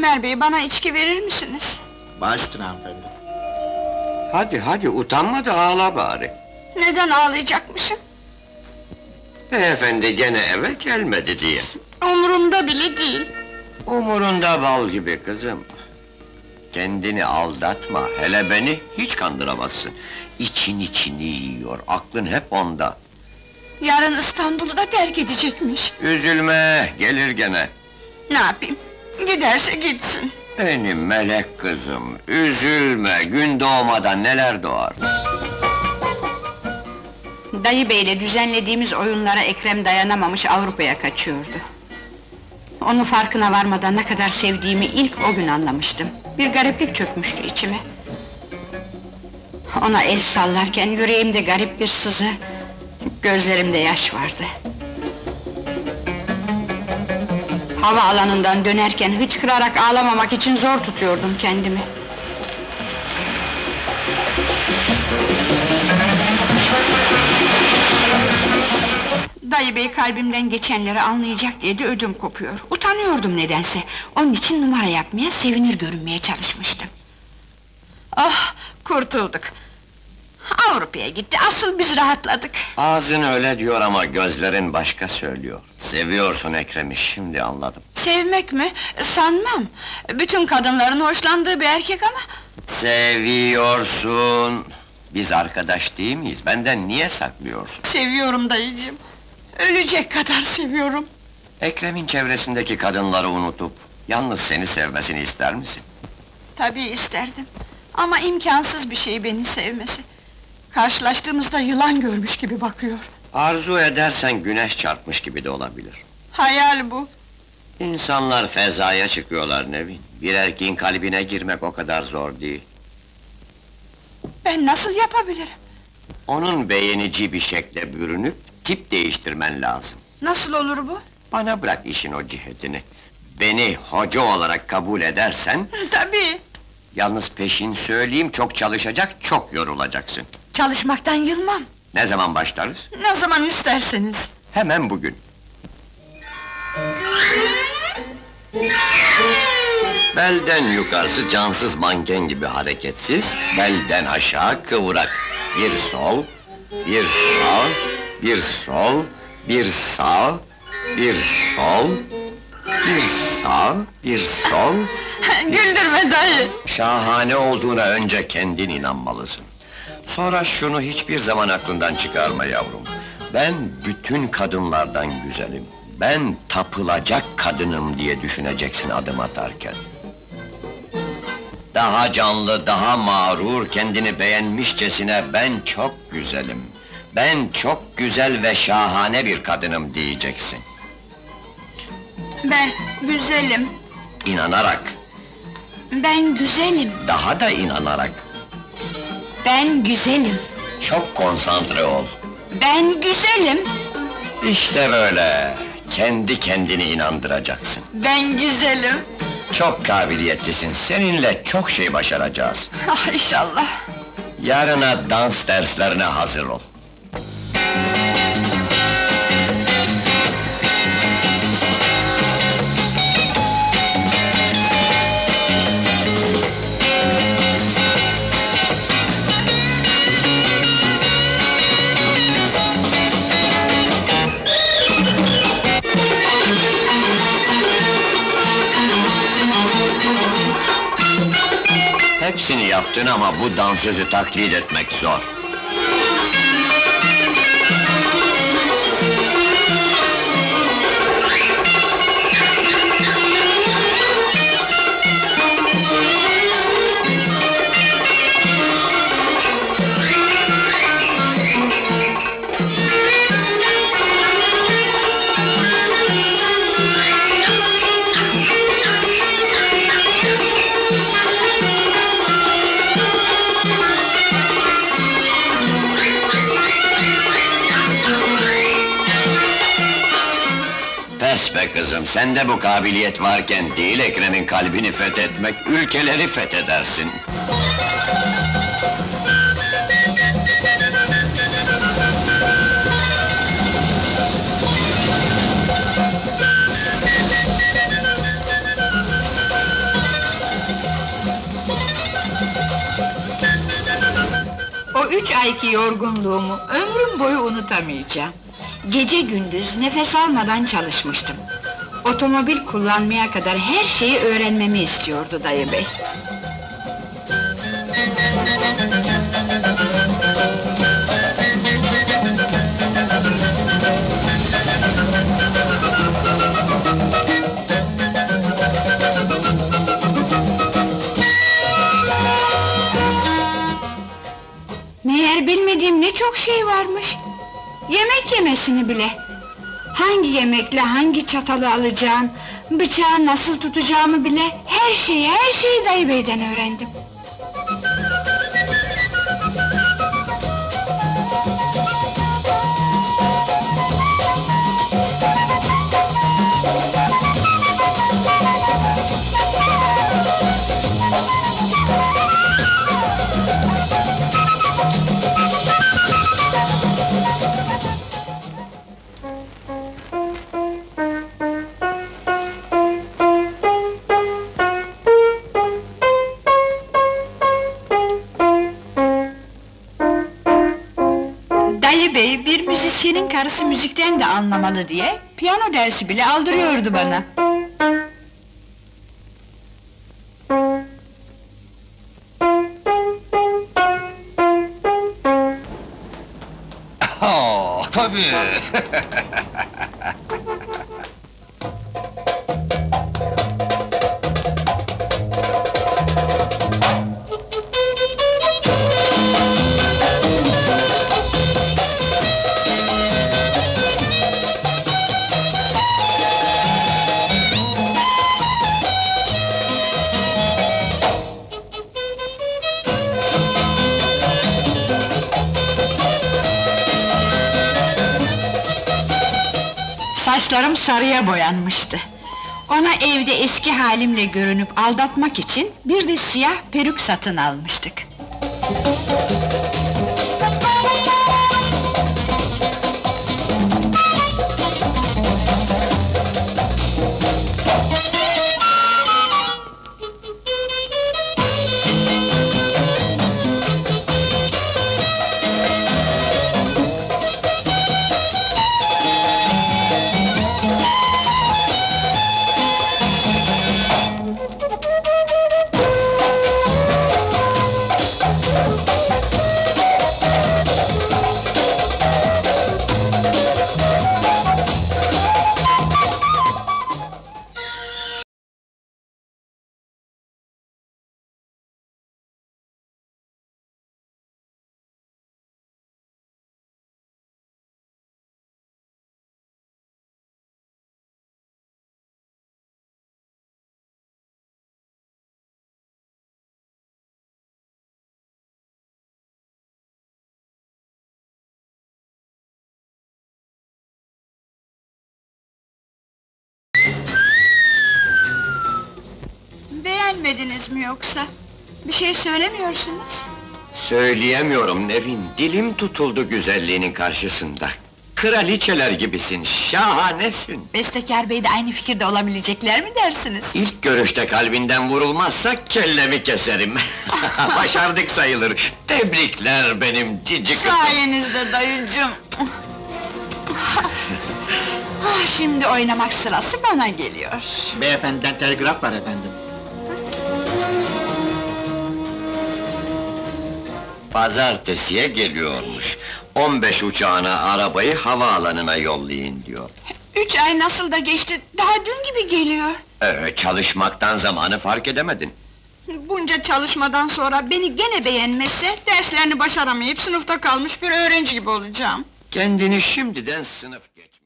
Ömer bey, bana içki verir misiniz? Baş üstüne hanımefendi. Hadi hadi utanma da ağla bari. Neden ağlayacakmışım? Beyefendi gene eve gelmedi diye. Umurumda bile değil. Umurunda bal gibi kızım. Kendini aldatma, hele beni hiç kandıramazsın. İçin içini yiyor, aklın hep onda. Yarın İstanbul'u da terk edecekmiş. Üzülme, gelir gene. Ne yapayım? Giderse gitsin. Benim melek kızım, üzülme, gün doğmadan neler doğar. Dayı beyle düzenlediğimiz oyunlara Ekrem dayanamamış Avrupa'ya kaçıyordu. Onu farkına varmadan ne kadar sevdiğimi ilk o gün anlamıştım. Bir gariplik çökmüştü içime. Ona el sallarken yüreğimde garip bir sızı, gözlerimde yaş vardı. Hava alanından dönerken hıçkırarak ağlamamak için zor tutuyordum kendimi. Dayı bey kalbimden geçenleri anlayacak diye de ödüm kopuyor. Utanıyordum nedense. Onun için numara yapmaya, sevinir görünmeye çalışmıştım. Ah, kurtulduk. Avrupa'ya gitti, asıl biz rahatladık. Ağzın öyle diyor ama gözlerin başka söylüyor. Seviyorsun Ekrem'i, şimdi anladım. Sevmek mi? Sanmam. Bütün kadınların hoşlandığı bir erkek ama... Seviyorsun. Biz arkadaş değil miyiz? Benden niye saklıyorsun? Seviyorum dayıcığım. Ölecek kadar seviyorum. Ekrem'in çevresindeki kadınları unutup... ...yalnız seni sevmesini ister misin? Tabii isterdim. Ama imkansız bir şey beni sevmesi. Karşılaştığımızda yılan görmüş gibi bakıyor. Arzu edersen güneş çarpmış gibi de olabilir. Hayal bu. İnsanlar fezaya çıkıyorlar Nevin. Bir erkeğin kalbine girmek o kadar zor değil. Ben nasıl yapabilirim? Onun beğenici bir şekle bürünüp tip değiştirmen lazım. Nasıl olur bu? Bana bırak işin o cihetini. Beni hoca olarak kabul edersen, Tabii. yalnız peşin söyleyeyim çok çalışacak, çok yorulacaksın. Çalışmaktan yılmam. Ne zaman başlarız? Ne zaman isterseniz. Hemen bugün. Belden yukarısı cansız manken gibi hareketsiz, belden aşağı kıvrak. Bir sol, bir sağ, bir sol, bir sağ, bir sol, bir sağ, bir sol. Güldürme dayı. Şahane olduğuna önce kendin inanmalısın. Sonra şunu hiçbir zaman aklından çıkarma yavrum. Ben bütün kadınlardan güzelim. Ben tapılacak kadınım diye düşüneceksin adım atarken. Daha canlı, daha mağrur, kendini beğenmişçesine ben çok güzelim. Ben çok güzel ve şahane bir kadınım diyeceksin. Ben güzelim. İnanarak, Ben güzelim. daha da inanarak, Ben güzelim. çok konsantre ol. Ben güzelim. İşte böyle. Kendi kendini inandıracaksın. Ben güzelim. Çok kabiliyetlisin. Seninle çok şey başaracağız. Ah inşallah. Yarına dans derslerine hazır ol. Hepsini yaptın ama bu dansözü taklit etmek zor. Kes be kızım, sende bu kabiliyet varken değil Ekrem'in kalbini fethetmek, ülkeleri fethedersin. O üç ayki yorgunluğumu ömrüm boyu unutamayacağım. Gece gündüz nefes almadan çalışmıştım. Otomobil kullanmaya kadar her şeyi öğrenmemi istiyordu dayı bey. Meğer bilmediğim ne çok şey varmış. Yemek yemesini bile. Hangi yemekle hangi çatalı alacağım, bıçağı nasıl tutacağımı bile her şeyi, her şeyi dayı beyden öğrendim. Müzisyenin karısı müzikten de anlamalı diye piyano dersi bile aldırıyordu bana. Tabii. Saçlarım sarıya boyanmıştı. Ona evde eski halimle görünüp aldatmak için bir de siyah peruk satın almıştık. Beğenmediniz mi yoksa? Bir şey söylemiyorsunuz. Söyleyemiyorum Nevin, dilim tutuldu güzelliğinin karşısında. Kraliçeler gibisin, şahanesin. Bestekar bey de aynı fikirde olabilecekler mi dersiniz? İlk görüşte kalbinden vurulmazsa kellemi keserim. Başardık sayılır. Tebrikler benim cici kızım. Sayenizde dayıcım. Ah, Şimdi oynamak sırası bana geliyor. Beyefendiden telgraf var efendim. Pazartesiye geliyormuş. 15 uçağına arabayı havaalanına yollayın diyor. Üç ay nasıl da geçti, daha dün gibi geliyor. Ee, çalışmaktan zamanı fark edemedin. Bunca çalışmadan sonra beni gene beğenmezse... ...derslerini başaramayıp sınıfta kalmış bir öğrenci gibi olacağım. Kendini şimdiden sınıf geç.